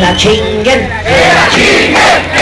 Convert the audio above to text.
la chinguen, que la chinguen,